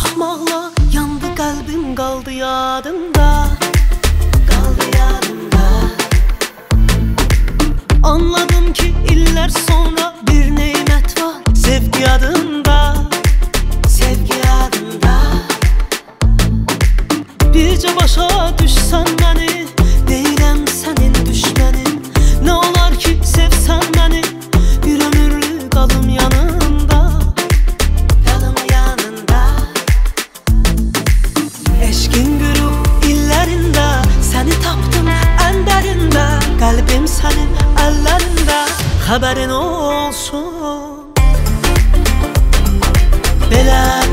Baxmaqla yandı qəlbim qaldı yadımda. Qaldı yadımda. Anladım ki illər sonra bir neymət var. Sevgi adında Sevgi adında Bircə başa düşsən məni Elim senin ellerde haberin olsun. Belə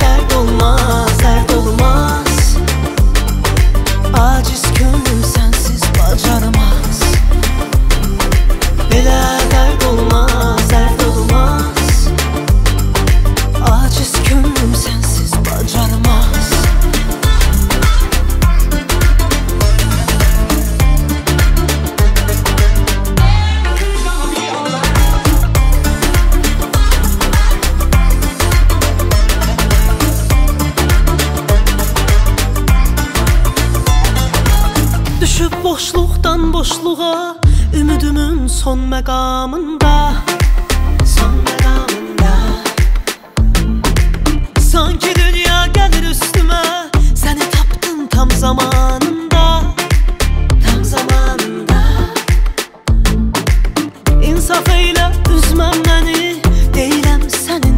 Düşüb boşluqdan boşluğa Ümidümün son məqamında Son məqamında Sanki dünya gəlir üstümə Səni tapdım tam zamanında. Tam zamanında. İnsaf eylə üzmən məni Deyiləm sənin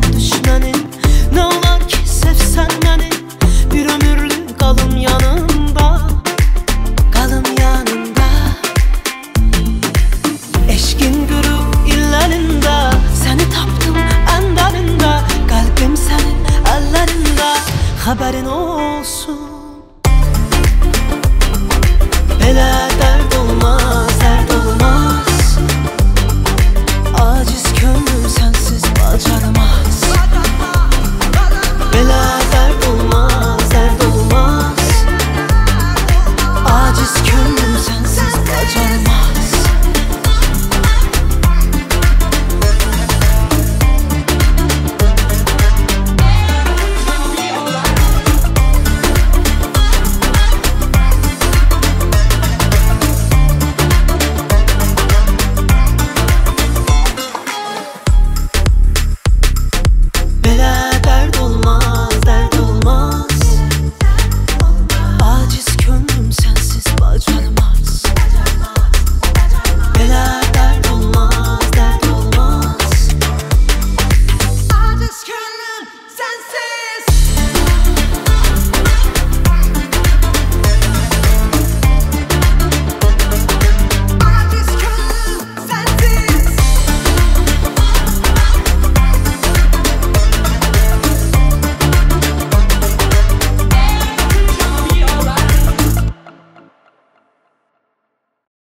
haberin olsun.